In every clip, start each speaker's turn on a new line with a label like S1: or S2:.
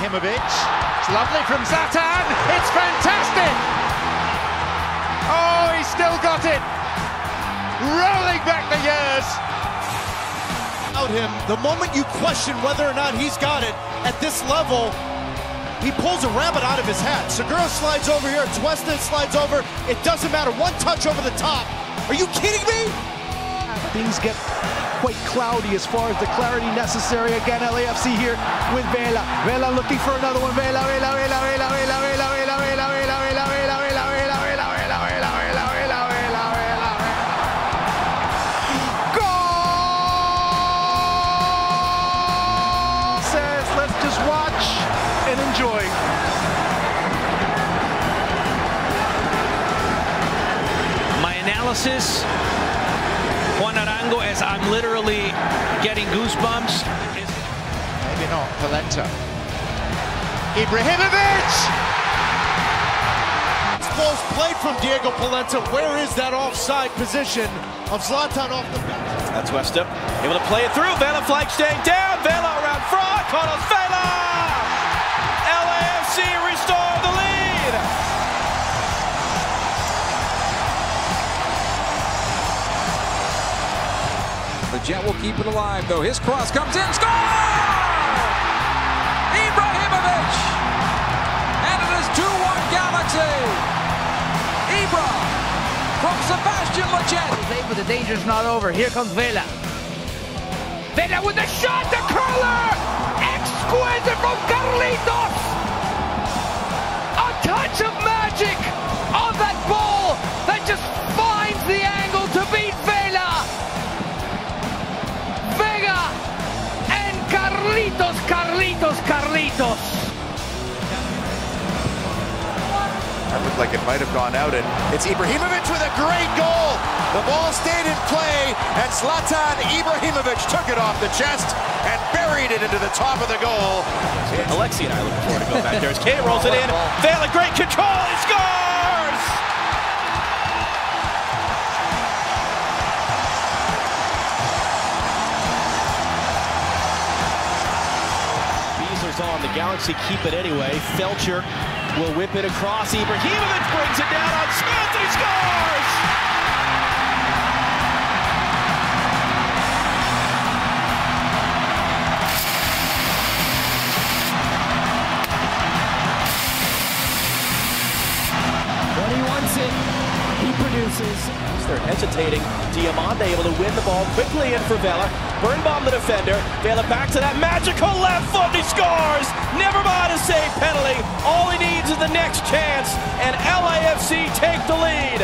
S1: Ibrahimovic. It's lovely from Zlatan. It's fantastic. Oh, he's still got it. Rolling back the years.
S2: Out him, the moment you question whether or not he's got it at this level, he pulls a rabbit out of his hat. Segura slides over here, Tuesta slides over. It doesn't matter. One touch over the top. Are you kidding me?
S3: Things get quite cloudy as far as the clarity necessary. Again, LAFC here with Vela. Vela looking for another one. Vela, Vela, Vela, Vela, Vela. Vela.
S4: Literally getting goosebumps.
S1: Maybe not. Polenta. Ibrahimovic.
S2: Close play from Diego Polenta. Where is that offside position of Zlatan off the bench?
S5: That's Westa. Able to play it through. Vela flag staying down. Vela around front. Carlos Vela. LAFC restore
S6: Jet will keep it alive, though. His cross comes in. Score! Ibrahimovic! And it is 2-1 Galaxy. Ibra from Sebastian.
S7: But the danger's not over. Here comes Vela. Vela with the shot, the curler! Exquisite from Carlitos! A touch of magic on that ball that just finds Carlitos, Carlitos, Carlitos!
S1: That looked like it might have gone out, and it's Ibrahimovic with a great goal. The ball stayed in play, and Zlatan Ibrahimovic took it off the chest and buried it into the top of the goal.
S5: Alexi and I are looking forward to going back there as Kane rolls it in. Vela, great control. He scores! The Galaxy keep it anyway. Feltscher will whip it across. Ibrahimovic brings it down on Smith and he scores!
S7: He produces.
S5: They're hesitating. Diomande able to win the ball quickly in for Vela. Birnbaum the defender. Vela back to that magical left foot he scores! Never mind a save penalty. All he needs is the next chance and LAFC take the lead.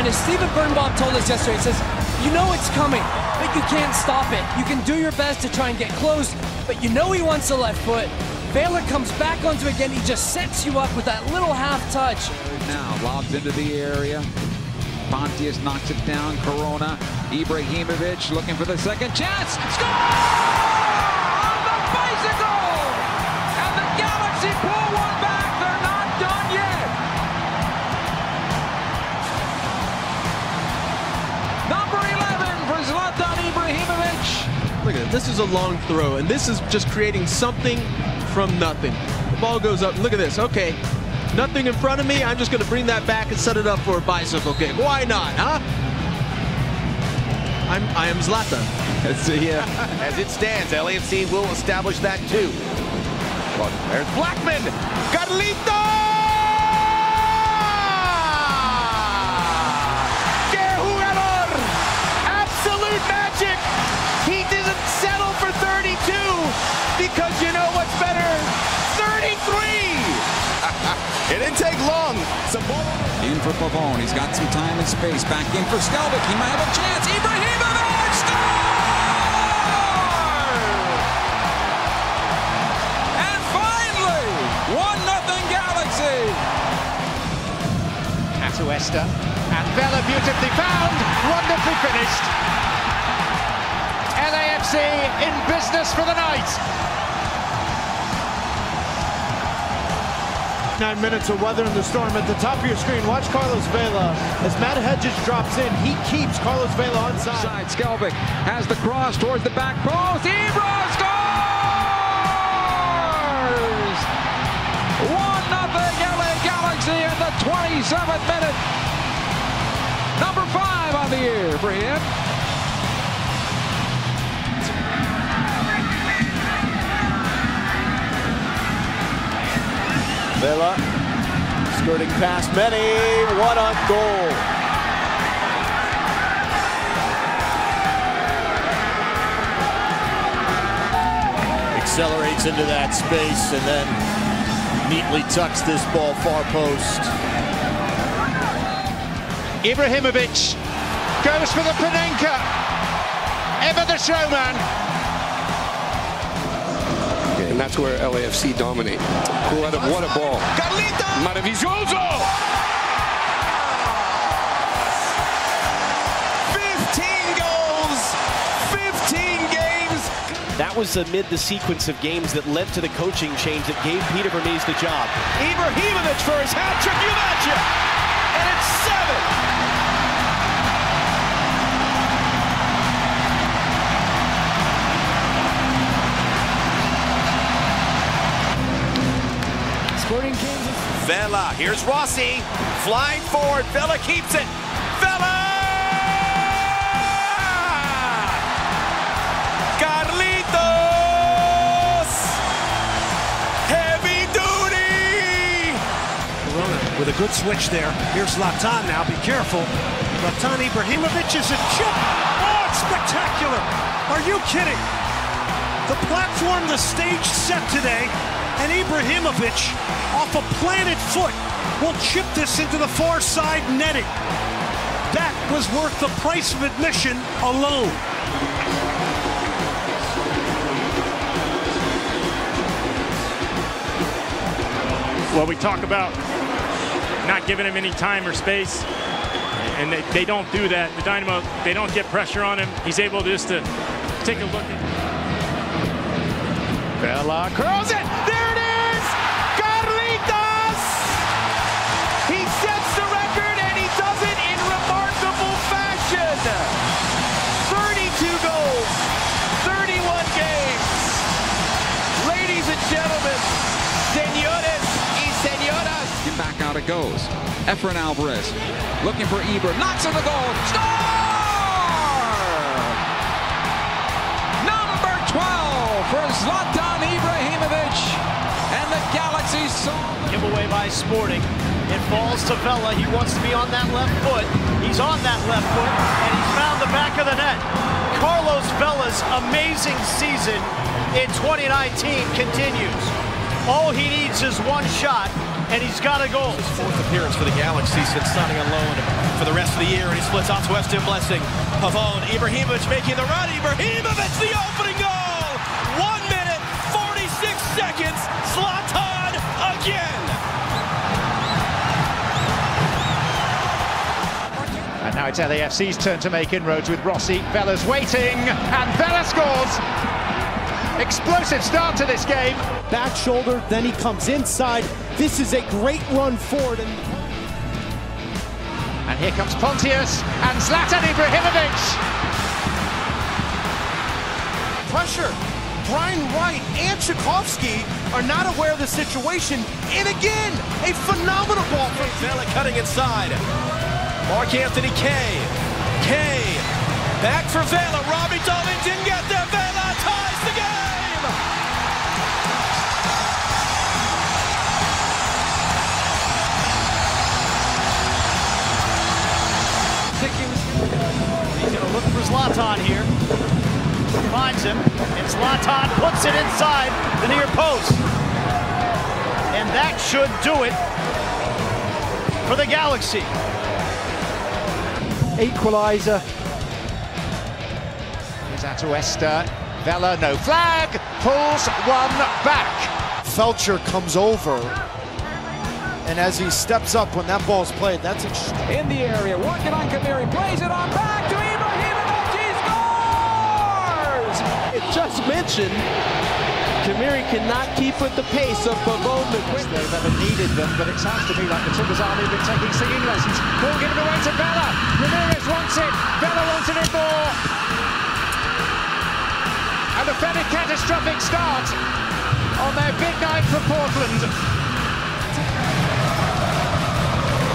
S8: And as Steven Birnbaum told us yesterday, he says, you know it's coming, but you can't stop it. You can do your best to try and get close, but you know he wants the left foot. Baylor comes back onto it again. He just sets you up with that little half touch.
S6: Now lobs into the area. Pontius knocks it down. Corona. Ibrahimovic looking for the second chance. Score! On the bicycle! And the Galaxy pull one back. They're not done yet. Number 11 for Zlatan Ibrahimovic.
S9: Look at it. This is a long throw, and this is just creating something from nothing. The ball goes up. Look at this. Okay, nothing in front of me. I'm just going to bring that back and set it up for a bicycle kick. Why not, huh? I'm I am Zlatan.
S1: As it stands, LAFC will establish that too. There's Blackmon. Carlito! It didn't take long.
S6: In for Pavone. He's got some time and space. Back in for Skelbick. He might have a chance. Ibrahimovic score! And finally, 1-0 Galaxy.
S1: Atuesta. And Vela beautifully found. Wonderfully finished. LAFC in business for the night.
S2: Nine minutes of weather weathering the storm at the top of your screen. Watch Carlos Vela. As Matt Hedges drops in, he keeps Carlos Vela on side.
S6: Side, has the cross towards the back post. Ibra scores! 1 nothing LA Galaxy in the 27th minute. Number five on the year for him.
S10: Vela skirting past many. What a goal.
S2: Accelerates into that space and then neatly tucks this ball far post.
S11: Ibrahimovic goes for the Panenka. Ever the showman.
S12: And that's where LAFC dominate. What a, what a ball. Maravilloso!
S5: 15 goals, 15 games.
S10: That was amid the sequence of games that led to the coaching change that gave Peter Vermes the job. Ibrahimovic for his hat trick, you betcha! And it's seven!
S5: Vela, here's Rossi, flying forward. Vela keeps it. Vela! Carlitos! Heavy duty!
S3: Corona with a good switch there. Here's Zlatan now. Be careful. Zlatan Ibrahimovic is a chip. Oh, it's spectacular. Are you kidding? The platform, the stage set today, and Ibrahimovic off a planted foot will chip this into the far side netting. That was worth the price of admission alone.
S7: Well, we talk about not giving him any time or space, and they, they don't do that. The Dynamo, they don't get pressure on him. He's able just to take a look at.
S5: Vela curls it. It
S6: goes. Efraín Alvarez looking for Ibra. Knocks in the goal. Score! Number 12 for Zlatan Ibrahimovic. And the Galaxy saw.
S10: Giveaway by Sporting. It falls to Vela. He wants to be on that left foot. He's on that left foot, and he's found the back of the net. Carlos Vela's amazing season in 2019 continues. All he needs is one shot, and he's got a goal.
S5: His fourth appearance for the Galaxy since signing on loan for the rest of the year, and he splits off to Weston Blessing. Pavone, Ibrahimovic making the run. Ibrahimovic, the opening goal! One minute, 46 seconds. Zlatan again.
S11: And now it's LAFC's turn to make inroads with Rossi. Vela's waiting, and Vela scores! Explosive start to this game.
S2: Back shoulder, then he comes inside. This is a great run forward. And
S11: And here comes Pontius and Zlatan Ibrahimovic.
S2: pressure. Brian Wright and Tchaikovsky are not aware of the situation. And again, a phenomenal ball from
S5: Vela cutting inside. Mark Anthony Kaye. Kaye. Back for Vela. Robbie Dolman didn't get
S10: Zlatan puts it inside the near post. And that should do it for the Galaxy.
S3: Equalizer.
S11: Here's Atuesta. Vela, no flag. Pulls one back.
S2: Feltscher comes over. And as he steps up when that ball's played, that's extreme.
S6: In the area, working on Kamiri, plays it on back
S9: just mentioned Kamiri cannot keep with the pace of Pavone.
S11: They've ever needed them, but it sounds to me like the Timbers Army have been taking singing lessons. Ball given away to Vela. Ramirez wants it. Vela wanted it more. And a fairly catastrophic start on their big night for Portland.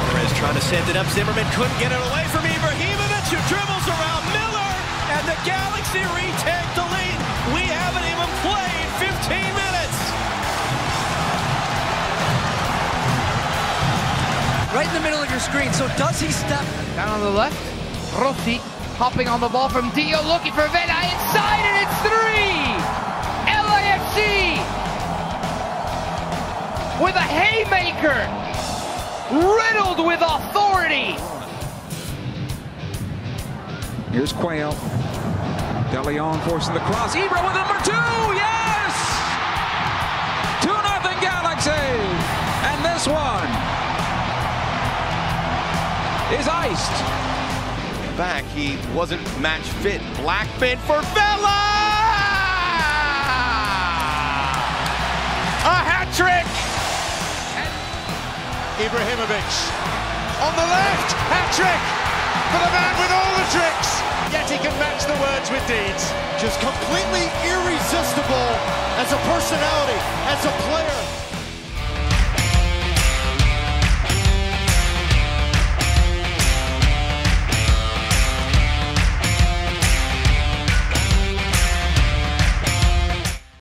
S5: Perez trying to send it up. Zimmerman couldn't get it away from Ibrahimovic, who dribbles around Miller, and the Galaxy retake the lead.
S8: Right in the middle of your screen. So does he step
S7: Down on the left, Rossi hopping on the ball from Dio, looking for Vela inside, and it's three! LAFC with a haymaker, riddled with authority.
S6: Here's Quayle. De Leon forcing the cross. Ibra with number two. Yes! Is iced.
S1: Back, he wasn't match fit. Blackmon for Vela! A hat trick!
S2: Ibrahimovic on the left, hat trick for the man with all the tricks. Yet he can match the words with deeds. Just completely irresistible as a personality, as a player.